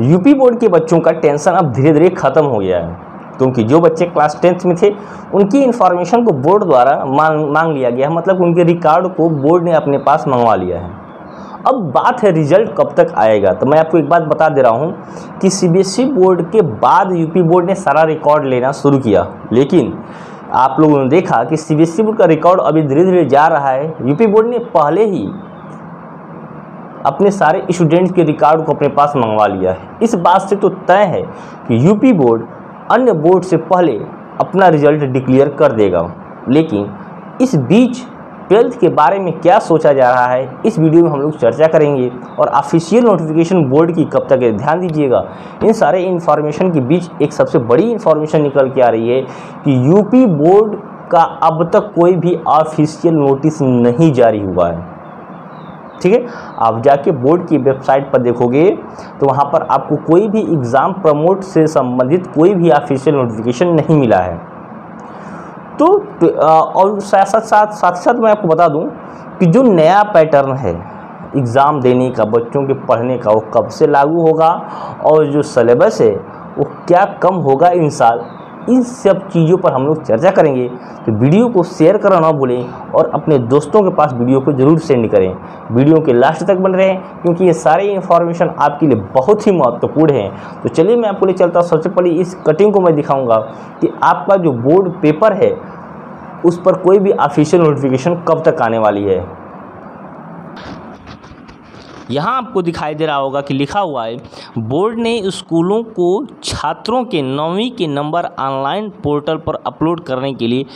UP board के बच्चों का टेंशन अब धीरे धीरे ख़त्म हो गया है, क्योंकि जो बच्चे क्लास टेंथ में थे, उनकी इन्फॉर्मेशन को बोर्ड द्वारा मांग मांग लिया गया है मतलब उनके रिकॉर्ड को बोर्ड ने अपने पास मंगवा लिया है। अब बात है रिज़ल्ट कब तक आएगा? तो मैं आपको एक बात बता दे रहा हूँ कि सीबीएसई बोर्ड के बाद यूपी बोर्ड ने सारा रिकॉर्ड लेना शुरू किया, लेकिन आप लोगों ने देखा कि सीबीएसई बोर्ड का रिकॉर्ड अभी धीरे धीरे जा रहा है। यूपी बोर्ड ने पहले ही अपने सारे स्टूडेंट्स के रिकॉर्ड को अपने पास मंगवा लिया है। इस बात से तो तय है कि यूपी बोर्ड अन्य बोर्ड से पहले अपना रिज़ल्ट डिक्लेयर कर देगा। लेकिन इस बीच ट्वेल्थ के बारे में क्या सोचा जा रहा है, इस वीडियो में हम लोग चर्चा करेंगे और ऑफिशियल नोटिफिकेशन बोर्ड की कब तक ध्यान दीजिएगा। इन सारे इन्फॉर्मेशन के बीच एक सबसे बड़ी इन्फॉर्मेशन निकल के आ रही है कि यूपी बोर्ड का अब तक कोई भी ऑफिशियल नोटिस नहीं जारी हुआ है। ठीक है? आप जाके बोर्ड की वेबसाइट पर देखोगे तो वहाँ पर आपको कोई भी एग्ज़ाम प्रमोट से संबंधित कोई भी ऑफिशियल नोटिफिकेशन नहीं मिला है। तो तो और साथ साथ साथ साथ मैं आपको बता दूँ कि जो नया पैटर्न है, एग्ज़ाम देने का, बच्चों के पढ़ने का, वो कब से लागू होगा और जो सलेबस है, वो क्या कम होगा इन साल? इन सब चीज़ों पर हम लोग चर्चा करेंगे तो वीडियो को शेयर करना ना भूलें और अपने दोस्तों के पास वीडियो को ज़रूर सेंड करें। वीडियो के लास्ट तक बन रहे, क्योंकि ये सारे इन्फॉर्मेशन आपके लिए बहुत ही महत्वपूर्ण है। तो चलिए मैं आपको ले चलता हूँ। सबसे पहले इस कटिंग को मैं दिखाऊँगा कि आपका जो बोर्ड पेपर है, उस पर कोई भी ऑफिशियल नोटिफिकेशन कब तक आने वाली है। यहाँ आपको दिखाई दे रहा होगा कि लिखा हुआ है, बोर्ड ने स्कूलों को छात्रों के नौवीं के नंबर ऑनलाइन पोर्टल पर अपलोड करने के लिए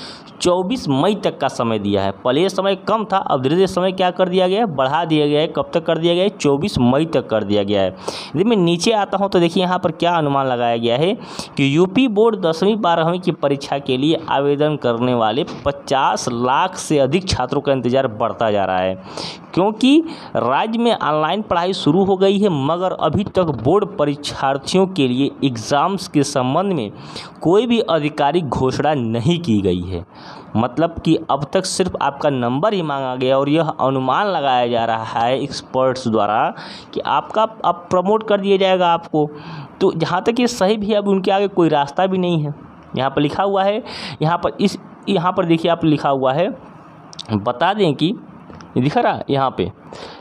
24 मई तक का समय दिया है। पहले समय कम था, अब धीरे धीरे समय क्या कर दिया गया है? बढ़ा दिया गया है। कब तक कर दिया गया है? चौबीस मई तक कर दिया गया है। यदि मैं नीचे आता हूँ तो देखिए यहाँ पर क्या अनुमान लगाया गया है कि यूपी बोर्ड दसवीं, बारहवीं की परीक्षा के लिए आवेदन करने वाले पचास लाख से अधिक छात्रों का इंतज़ार बढ़ता जा रहा है, क्योंकि राज्य में ऑनलाइन पढ़ाई शुरू हो गई है, मगर अभी तक बोर्ड परीक्षार्थियों के लिए एग्ज़ाम्स के संबंध में कोई भी आधिकारिक घोषणा नहीं की गई है। मतलब कि अब तक सिर्फ़ आपका नंबर ही मांगा गया और यह अनुमान लगाया जा रहा है एक्सपर्ट्स द्वारा कि आपका अब प्रमोट कर दिया जाएगा आपको। तो जहाँ तक ये सही भी अब उनके आगे कोई रास्ता भी नहीं है। यहाँ पर लिखा हुआ है, यहाँ पर इस, यहाँ पर देखिए आप लिखा हुआ है, बता दें कि दिखा रहा यहाँ पे।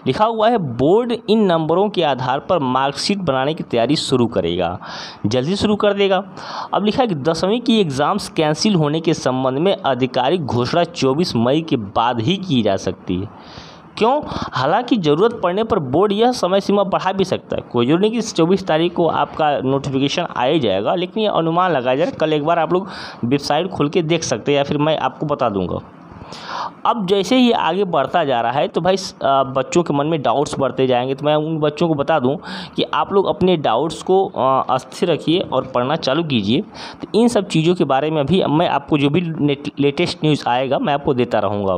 लिखा हुआ है, बोर्ड इन नंबरों के आधार पर मार्कशीट बनाने की तैयारी शुरू करेगा। जल्दी शुरू कर देगा। अब लिखा है कि दसवीं की एग्ज़ाम्स कैंसिल होने के संबंध में आधिकारिक घोषणा 24 मई के बाद ही की जा सकती है। क्यों? हालाँकि ज़रूरत पड़ने पर बोर्ड यह समय सीमा बढ़ा भी सकता है। कोई ज़रूरी नहीं कि चौबीस तारीख को आपका नोटिफिकेशन आ ही जाएगा, लेकिन ये अनुमान लगाया जाए कल एक बार आप लोग वेबसाइट खोल के देख सकते हैं या फिर मैं आपको बता दूँगा। अब जैसे ही आगे बढ़ता जा रहा है तो भाई बच्चों के मन में डाउट्स बढ़ते जाएँगे। तो मैं उन बच्चों को बता दूँ कि आप लोग अपने डाउट्स को अस्थिर रखिए और पढ़ना चालू कीजिए। तो इन सब चीज़ों के बारे में भी मैं आपको जो भी लेटेस्ट न्यूज़ आएगा, मैं आपको देता रहूँगा।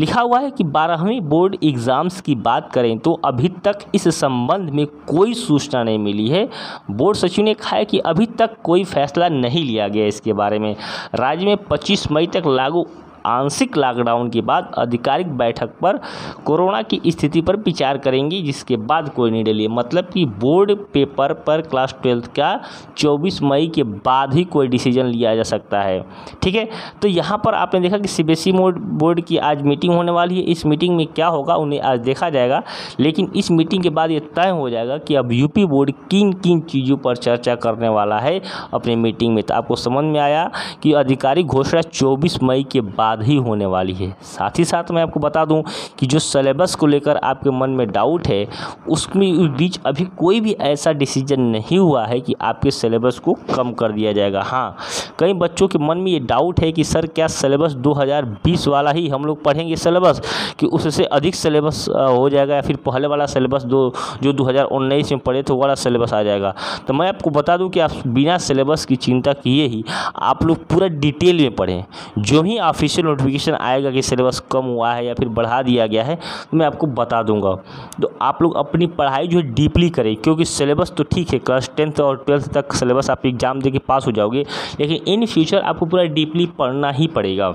लिखा हुआ है कि बारहवीं बोर्ड एग्ज़ाम्स की बात करें तो अभी तक इस संबंध में कोई सूचना नहीं मिली है। बोर्ड सचिव ने कहा है कि अभी तक कोई फैसला नहीं लिया गया इसके बारे में। राज्य में 25 मई तक लागू आंशिक लॉकडाउन के बाद आधिकारिक बैठक पर कोरोना की स्थिति पर विचार करेंगी, जिसके बाद कोई निर्णय लिए मतलब कि बोर्ड पेपर पर क्लास ट्वेल्थ का 24 मई के बाद ही कोई डिसीज़न लिया जा सकता है। ठीक है? तो यहाँ पर आपने देखा कि सी बोर्ड की आज मीटिंग होने वाली है। इस मीटिंग में क्या होगा, उन्हें आज देखा जाएगा। लेकिन इस मीटिंग के बाद ये तय हो जाएगा कि अब यूपी बोर्ड किन किन चीज़ों पर चर्चा करने वाला है अपनी मीटिंग में। तो आपको समझ में आया कि आधिकारिक घोषणा चौबीस मई के बाद बाद ही होने वाली है। साथ ही साथ मैं आपको बता दूँ कि जो सिलेबस को लेकर आपके मन में डाउट है, उसमें उस बीच अभी कोई भी ऐसा डिसीज़न नहीं हुआ है कि आपके सिलेबस को कम कर दिया जाएगा। हाँ कई बच्चों के मन में ये डाउट है कि, सर, क्या सिलेबस 2020 वाला ही हम लोग पढ़ेंगे सिलेबस कि उससे अधिक सिलेबस हो जाएगा या फिर पहले वाला सिलेबस दो, जो दो हज़ार उन्नीस में पढ़े थे वाला सिलेबस आ जाएगा। तो मैं आपको बता दूँ कि आप बिना सिलेबस की चिंता किए ही आप लोग पूरा डिटेल में पढ़ें। जो ही ऑफिशियल नोटिफिकेशन आएगा कि सिलेबस कम हुआ है या फिर बढ़ा दिया गया है तो मैं आपको बता दूँगा। तो आप लोग अपनी पढ़ाई जो है डीपली करें, क्योंकि सिलेबस तो ठीक है क्लास टेंथ और ट्वेल्थ तक सिलेबस आप एग्ज़ाम दे के पास हो जाओगे, लेकिन इन फ्यूचर आपको पूरा डीपली पढ़ना ही पड़ेगा।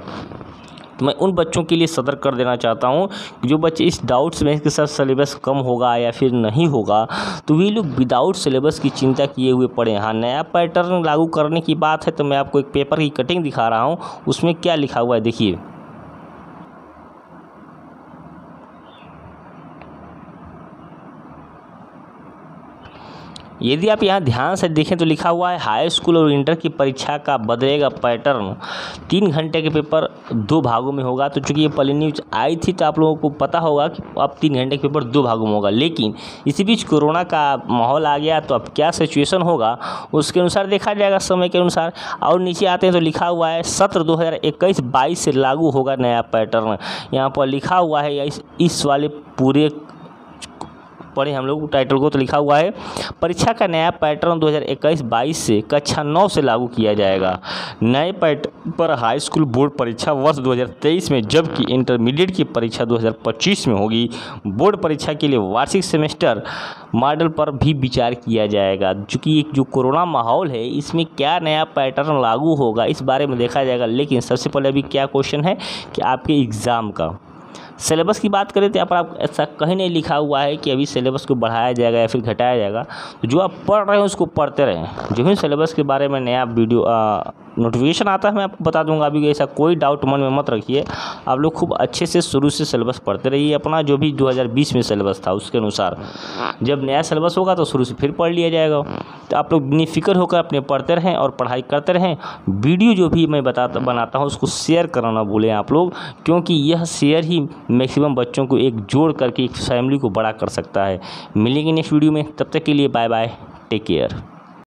तो मैं उन बच्चों के लिए सतर्क कर देना चाहता हूँ जो बच्चे इस डाउट्स में इसके साथ सिलेबस कम होगा या फिर नहीं होगा तो वे लोग विदाउट सिलेबस की चिंता किए हुए पढ़े हाँ। नया पैटर्न लागू करने की बात है तो मैं आपको एक पेपर की कटिंग दिखा रहा हूँ, उसमें क्या लिखा हुआ है, देखिए। यदि आप यहाँ ध्यान से देखें तो लिखा हुआ है हाई स्कूल और इंटर की परीक्षा का बदलेगा पैटर्न। तीन घंटे के पेपर दो भागों में होगा। तो चूँकि ये पहले न्यूज़ आई थी तो आप लोगों को पता होगा कि अब तीन घंटे के पेपर दो भागों में होगा। लेकिन इसी बीच कोरोना का माहौल आ गया तो अब क्या सिचुएशन होगा उसके अनुसार देखा जाएगा समय के अनुसार। और नीचे आते हैं तो लिखा हुआ है सत्र दो हज़ार से लागू होगा नया पैटर्न। यहाँ पर लिखा हुआ है इस, इस वाले पूरे पढ़े हम लोग टाइटल को तो लिखा हुआ है। परीक्षा का नया पैटर्न 2021-22 से कक्षा नौ से लागू किया जाएगा। नए पैटर्न पर हाई स्कूल बोर्ड परीक्षा वर्ष 2023 में, जबकि इंटरमीडिएट की परीक्षा 2025 में होगी। बोर्ड परीक्षा के लिए वार्षिक सेमेस्टर मॉडल पर भी विचार किया जाएगा। चूँकि एक जो कोरोना माहौल है, इसमें क्या नया पैटर्न लागू होगा, इस बारे में देखा जाएगा। लेकिन सबसे पहले अभी क्या क्वेश्चन है कि आपके एग्ज़ाम का। सिलेबस की बात करें तो यहाँ पर आप ऐसा कहीं नहीं लिखा हुआ है कि अभी सिलेबस को बढ़ाया जाएगा या फिर घटाया जाएगा। तो जो आप पढ़ रहे हैं उसको पढ़ते रहें। जो भी सिलेबस के बारे में नया वीडियो नोटिफिकेशन आता है, मैं आपको बता दूँगा। अभी ऐसा कोई डाउट मन में मत रखिए। आप लोग खूब अच्छे से शुरू से सिलेबस पढ़ते रहिए। अपना जो भी 2020 में सिलेबस था, उसके अनुसार। जब नया सिलेबस होगा तो शुरू से फिर पढ़ लिया जाएगा। तो आप लोग बेनिफिकर होकर अपने पढ़ते रहें और पढ़ाई करते रहें। वीडियो जो भी मैं बताता, बनाता हूँ, उसको शेयर करना भूलें आप लोग। क्योंकि यह शेयर ही मैक्सिमम बच्चों को एक जोड़ करके एक फैमिली को बड़ा कर सकता है। मिलेंगे नेक्स्ट वीडियो में, तब तक के लिए बाय बाय टेक केयर।